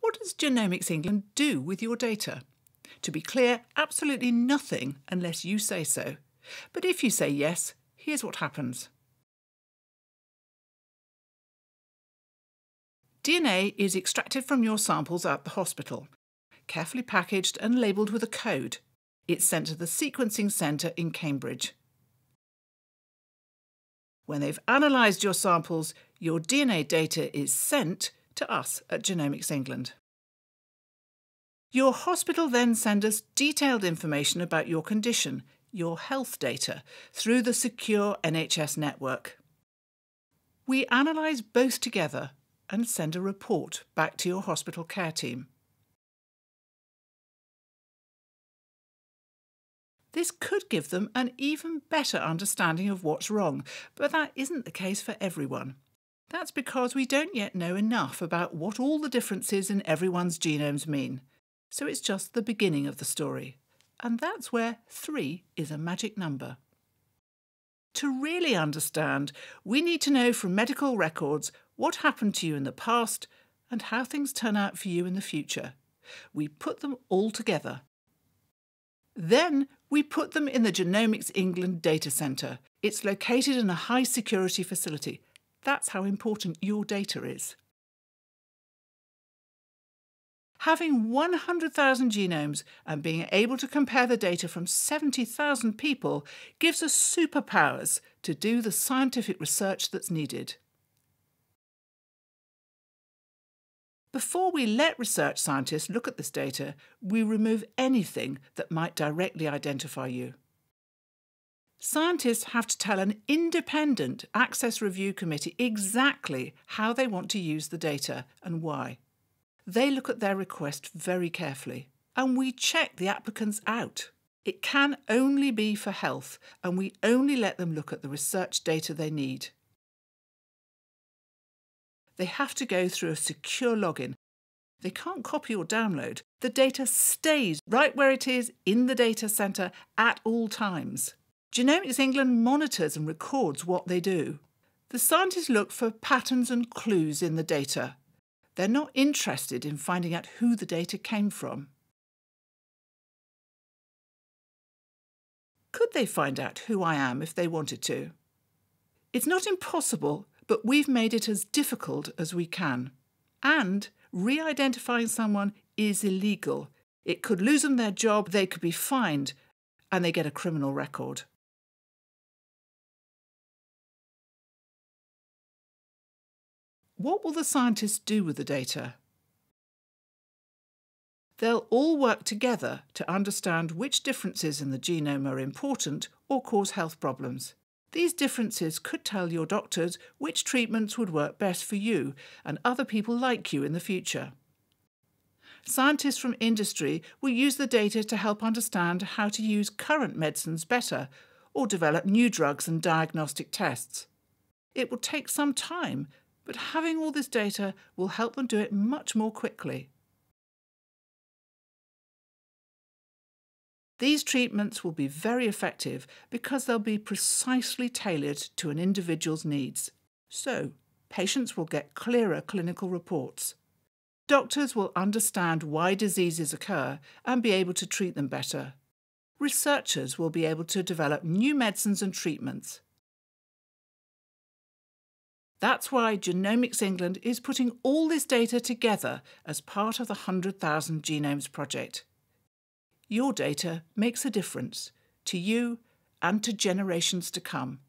What does Genomics England do with your data? To be clear, absolutely nothing unless you say so. But if you say yes, here's what happens. DNA is extracted from your samples at the hospital, carefully packaged and labelled with a code. It's sent to the Sequencing Centre in Cambridge. When they've analysed your samples, your DNA data is sent to us at Genomics England. Your hospital then send us detailed information about your condition, your health data, through the secure NHS network. We analyse both together and send a report back to your hospital care team. This could give them an even better understanding of what's wrong, but that isn't the case for everyone. That's because we don't yet know enough about what all the differences in everyone's genomes mean. So it's just the beginning of the story. And that's where three is a magic number. To really understand, we need to know from medical records what happened to you in the past and how things turn out for you in the future. We put them all together. Then we put them in the Genomics England data centre. It's located in a high security facility. That's how important your data is. Having 100,000 genomes and being able to compare the data from 70,000 people gives us superpowers to do the scientific research that's needed. Before we let research scientists look at this data, we remove anything that might directly identify you. Scientists have to tell an independent Access Review Committee exactly how they want to use the data and why. They look at their request very carefully, and we check the applicants out. It can only be for health, and we only let them look at the research data they need. They have to go through a secure login. They can't copy or download. The data stays right where it is in the data centre at all times. Genomics England monitors and records what they do. The scientists look for patterns and clues in the data they're not interested in finding out who the data came from. Could they find out who I am if they wanted to? It's not impossible, but we've made it as difficult as we can. And re identifying someone is illegal. It could lose them their job, they could be fined, and they get a criminal record. What will the scientists do with the data? They'll all work together to understand which differences in the genome are important or cause health problems. These differences could tell your doctors which treatments would work best for you and other people like you in the future. Scientists from industry will use the data to help understand how to use current medicines better or develop new drugs and diagnostic tests. It will take some time but having all this data will help them do it much more quickly. These treatments will be very effective because they'll be precisely tailored to an individual's needs. So, patients will get clearer clinical reports. Doctors will understand why diseases occur and be able to treat them better. Researchers will be able to develop new medicines and treatments. That's why Genomics England is putting all this data together as part of the 100,000 Genomes Project. Your data makes a difference to you and to generations to come.